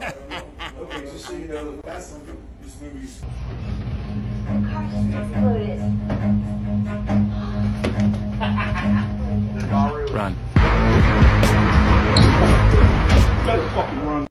Okay, just so you know, the last time this movie's. Run. Better fucking run.